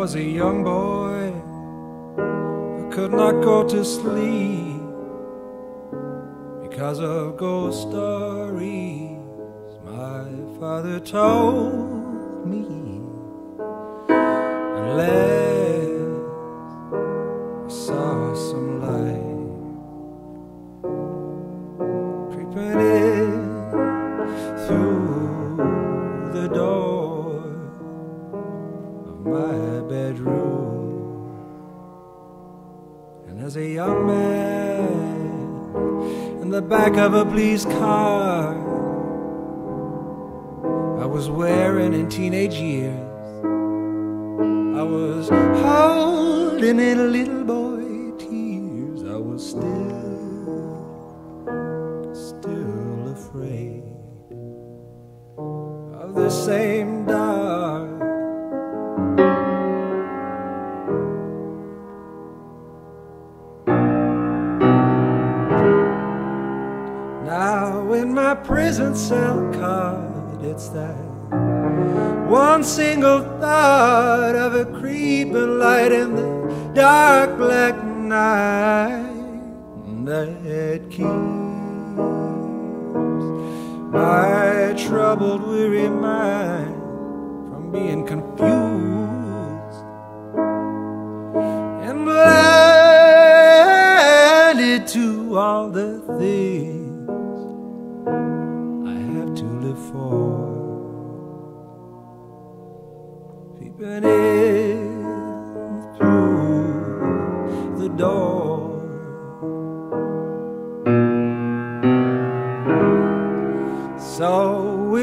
was a young boy I could not go to sleep Because of ghost stories My father told me. Unless as a young man in the back of a police car, I was wearing in teenage years. I was holding in a little boy tears. I was still, still afraid of the same dark. My prison cell card, it's that one single thought of a creeping light in the dark black night that keeps my troubled, weary mind from being confused and blinded to all the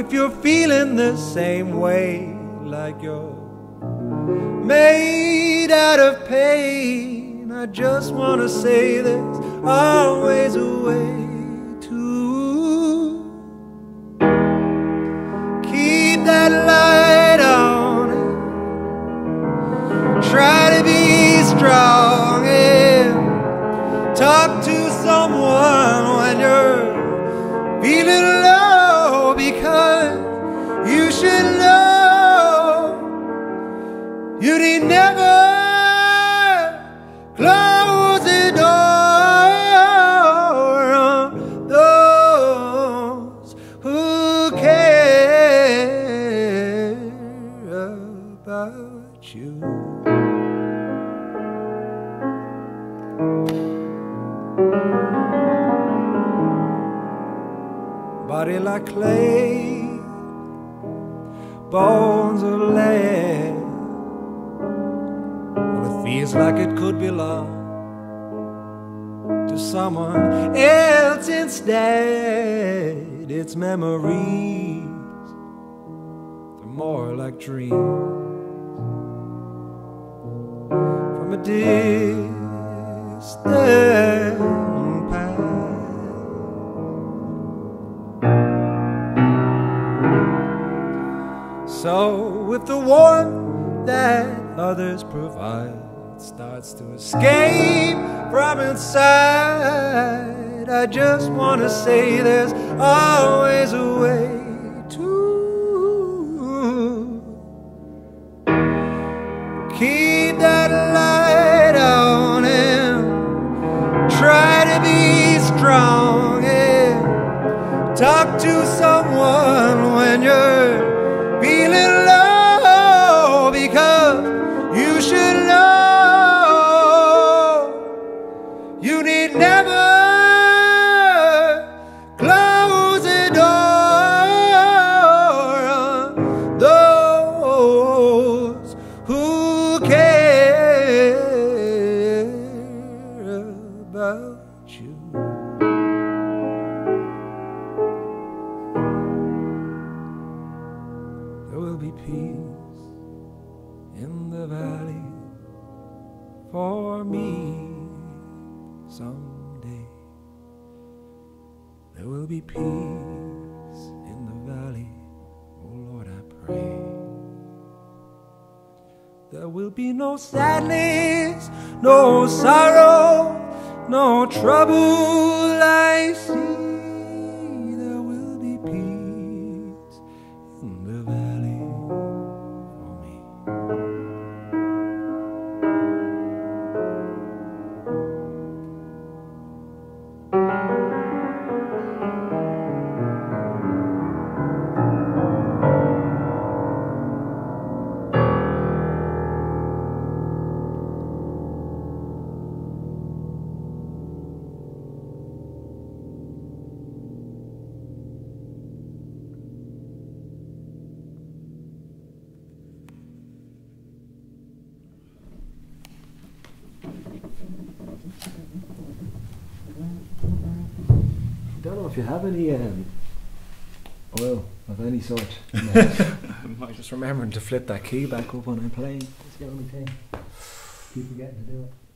if you're feeling the same way, like you're made out of pain, I just want to say there's always a way Body like clay, bones of lead. Well, it feels like it could belong to someone else instead. Its memories they're more like dreams from a distant So if the warmth that others provide starts to escape from inside, I just want to say there's always a way to keep that light on and try to be strong and talk to someone There will be peace in the valley for me someday. There will be peace in the valley, oh Lord, I pray. There will be no sadness, no sorrow, no trouble I see. Don't know if you have any um, oil of any sort. I'm just remembering to flip that key back up when I'm playing. That's the only thing. Keep forgetting to do it.